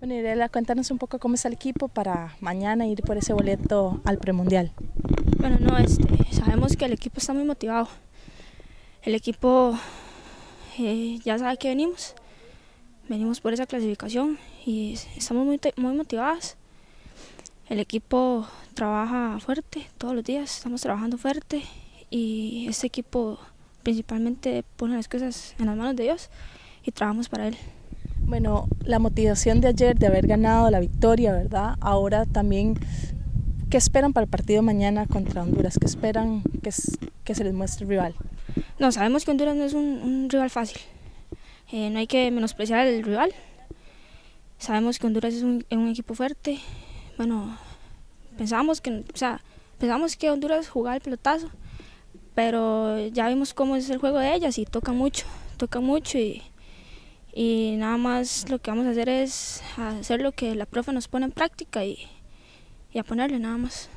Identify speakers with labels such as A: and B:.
A: Bueno, Irela, cuéntanos un poco cómo está el equipo para mañana ir por ese boleto al premundial.
B: Bueno, no, este, sabemos que el equipo está muy motivado. El equipo eh, ya sabe que venimos. Venimos por esa clasificación y estamos muy, muy motivadas. El equipo trabaja fuerte todos los días, estamos trabajando fuerte y este equipo principalmente pone las cosas en las manos de Dios y trabajamos para Él.
A: Bueno, la motivación de ayer de haber ganado la victoria, ¿verdad? Ahora también, ¿qué esperan para el partido mañana contra Honduras? ¿Qué esperan que, que se les muestre el rival?
B: No, sabemos que Honduras no es un, rival fácil. Eh, no hay que menospreciar al rival. Sabemos que Honduras es un, equipo fuerte. Bueno, pensábamos que, o sea, pensamos que Honduras jugaba el pelotazo, pero ya vimos cómo es el juego de ellas y toca mucho, toca mucho y y nada más lo que vamos a hacer es hacer lo que la profe nos pone en práctica y, y a ponerle nada más.